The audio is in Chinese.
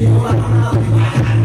Di rumah.